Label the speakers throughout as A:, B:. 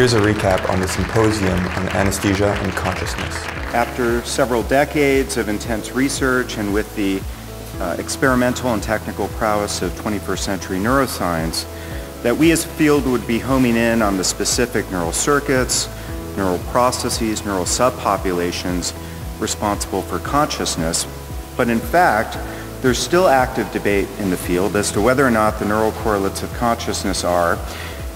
A: Here's a recap on the symposium on anesthesia and consciousness.
B: After several decades of intense research and with the uh, experimental and technical prowess of 21st century neuroscience, that we as a field would be homing in on the specific neural circuits, neural processes, neural subpopulations responsible for consciousness. But in fact, there's still active debate in the field as to whether or not the neural correlates of consciousness are,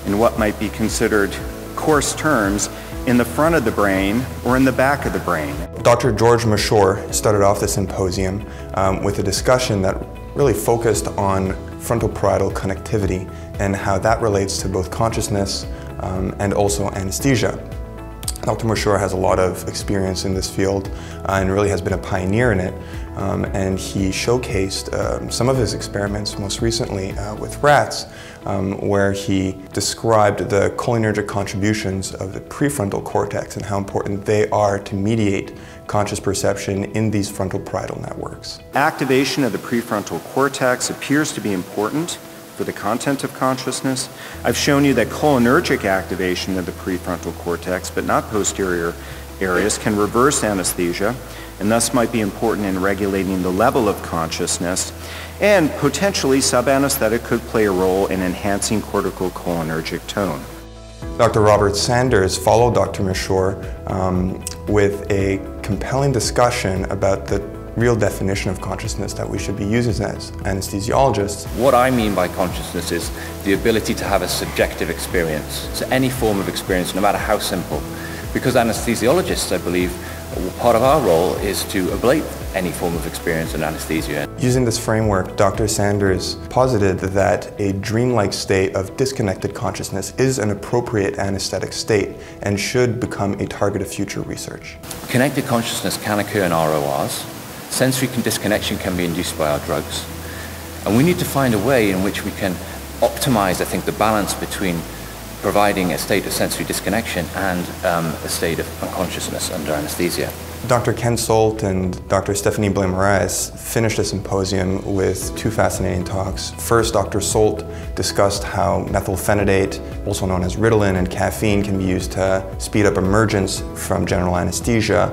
B: in what might be considered coarse terms, in the front of the brain or in the back of the brain.
A: Dr. George Mashour started off the symposium um, with a discussion that really focused on frontal parietal connectivity and how that relates to both consciousness um, and also anesthesia. Dr. Mashour has a lot of experience in this field uh, and really has been a pioneer in it. Um, and he showcased um, some of his experiments, most recently uh, with rats, um, where he described the cholinergic contributions of the prefrontal cortex and how important they are to mediate conscious perception in these frontal parietal networks.
B: Activation of the prefrontal cortex appears to be important for the content of consciousness. I've shown you that cholinergic activation of the prefrontal cortex, but not posterior areas, can reverse anesthesia and thus might be important in regulating the level of consciousness. And potentially, subanesthetic could play a role in enhancing cortical cholinergic tone.
A: Dr. Robert Sanders followed Dr. Mashour um, with a compelling discussion about the real definition of consciousness that we should be using as anesthesiologists.
C: What I mean by consciousness is the ability to have a subjective experience. So any form of experience, no matter how simple. Because anesthesiologists, I believe, part of our role is to ablate any form of experience in anesthesia.
A: Using this framework, Dr. Sanders posited that a dreamlike state of disconnected consciousness is an appropriate anesthetic state and should become a target of future research.
C: Connected consciousness can occur in RORs, sensory disconnection can be induced by our drugs. And we need to find a way in which we can optimize, I think, the balance between providing a state of sensory disconnection and um, a state of unconsciousness under anesthesia.
A: Dr. Ken Solt and Dr. Stephanie Blain finished the symposium with two fascinating talks. First, Dr. Solt discussed how methylphenidate, also known as Ritalin, and caffeine can be used to speed up emergence from general anesthesia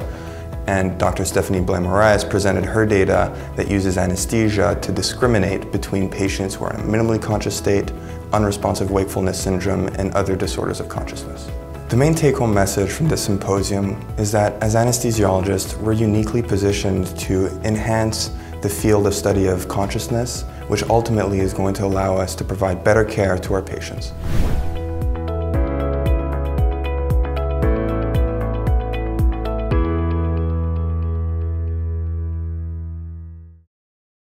A: and Dr. Stephanie Blain presented her data that uses anesthesia to discriminate between patients who are in a minimally conscious state, unresponsive wakefulness syndrome, and other disorders of consciousness. The main take-home message from this symposium is that as anesthesiologists, we're uniquely positioned to enhance the field of study of consciousness, which ultimately is going to allow us to provide better care to our patients.